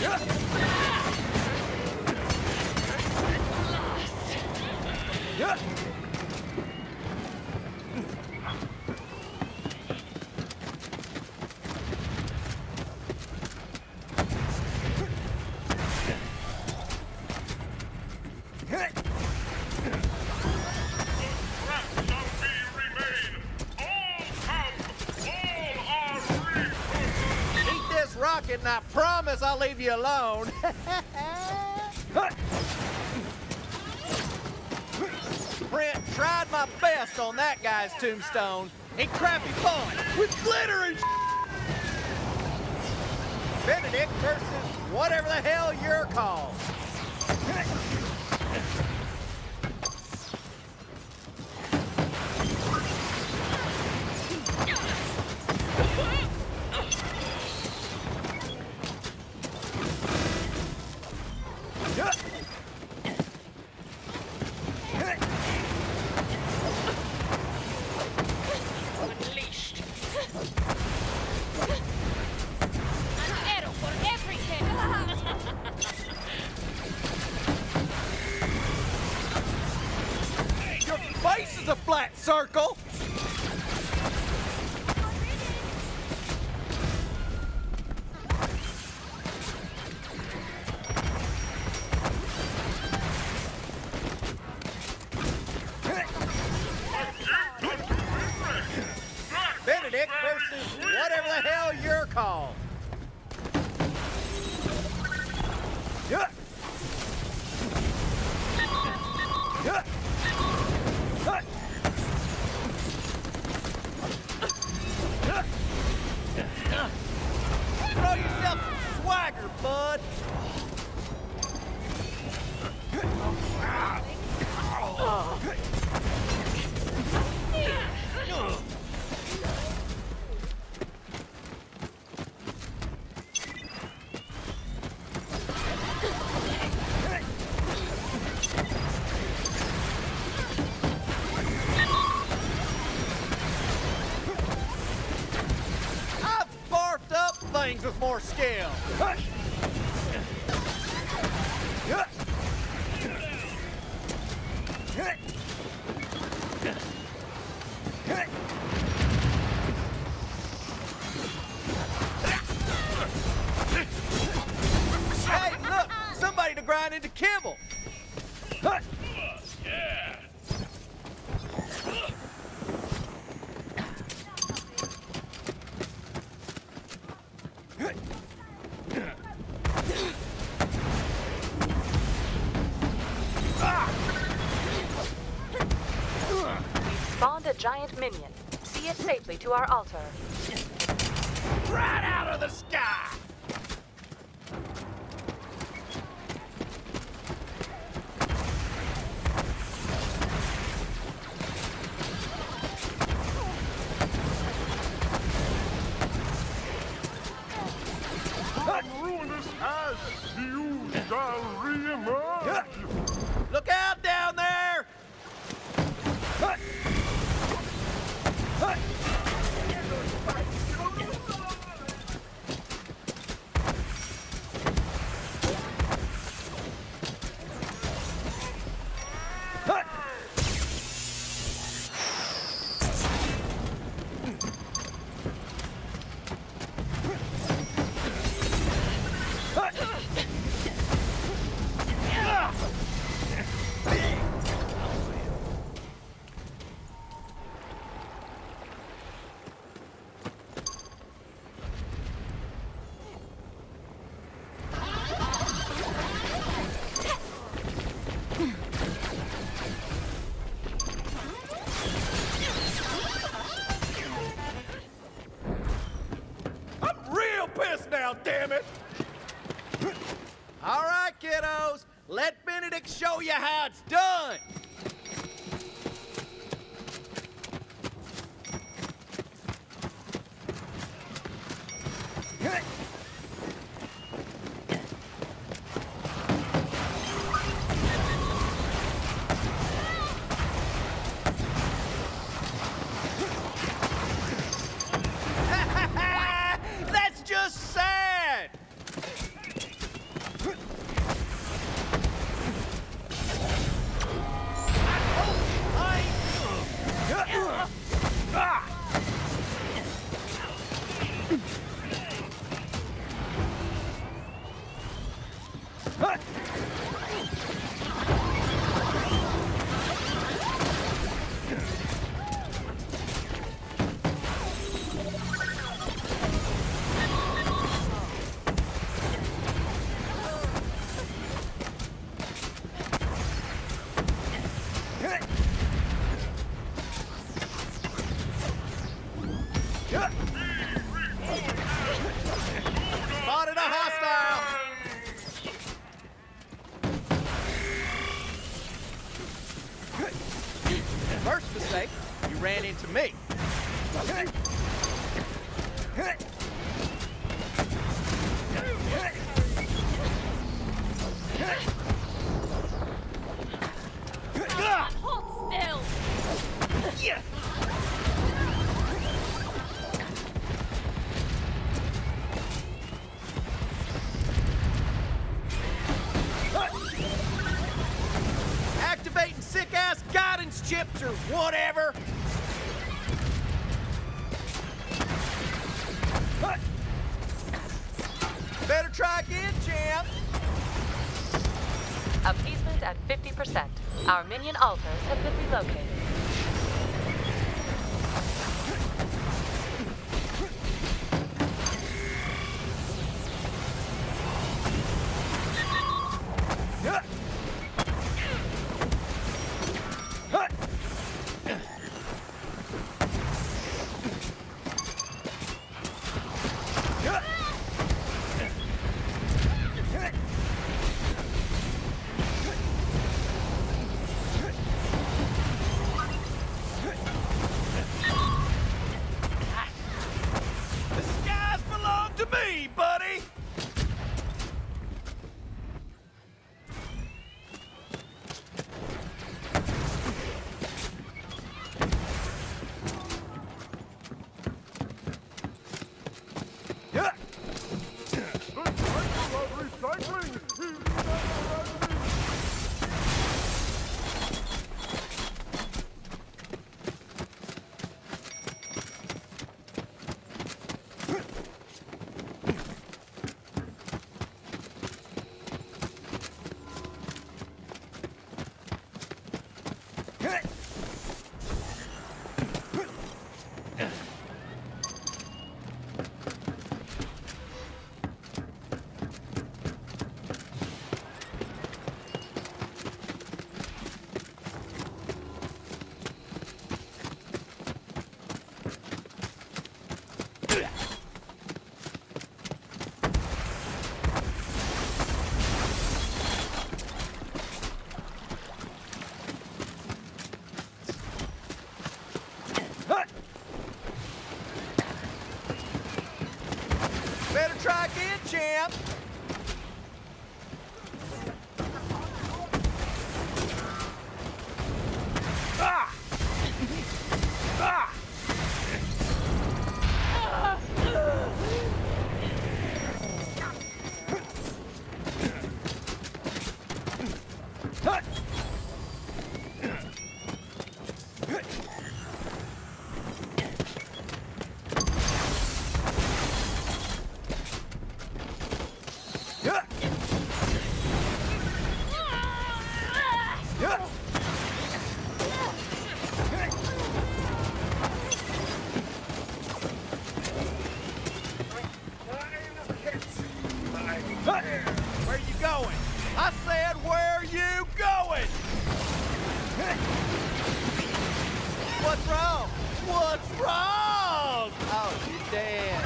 Yeah! Promise I'll leave you alone. Brent tried my best on that guy's tombstone in crappy fun with glitter and Benedict versus whatever the hell you're called. With more skill. Giant minion. See it safely to our altar. Right out of the Mm-hmm. Our minion altars have been relocated. Try again, champ. Wrong? What's wrong? Oh, dead.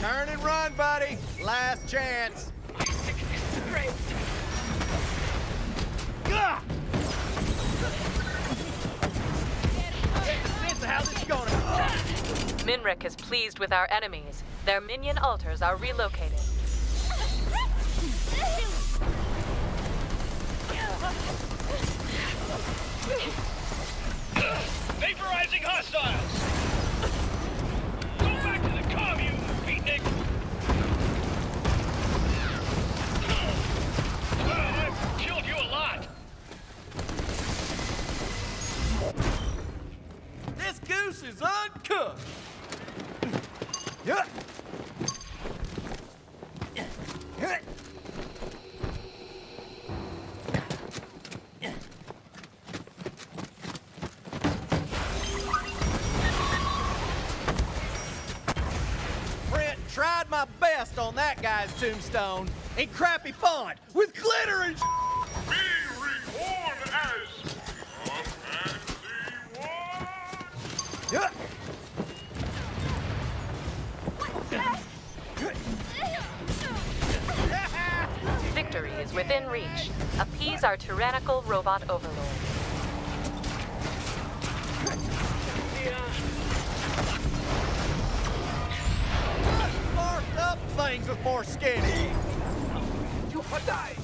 Turn and run, buddy. Last chance. My sickness spreads. Gah! Gonna. Is pleased with our enemies. Their minion altars are relocated. Vaporizing hostiles! Go back to the commune, beatnik! Is uncooked. Yeah. Tried my best on that guy's tombstone in crappy font with glitter and He's our tyrannical robot overlord. Sparked up things with more skinny. Rebirth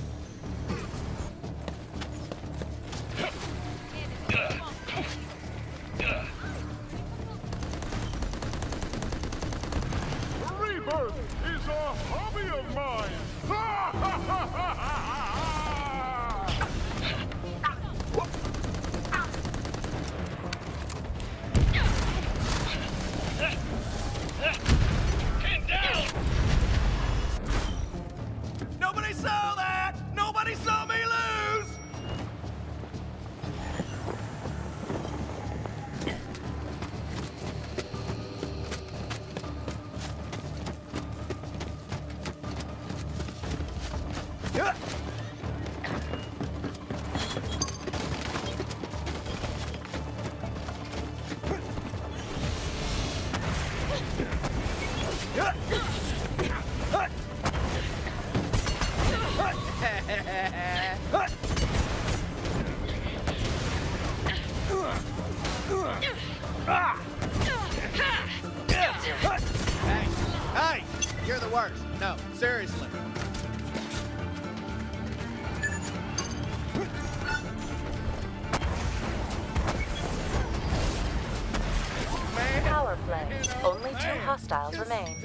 play. Only two hostiles remain.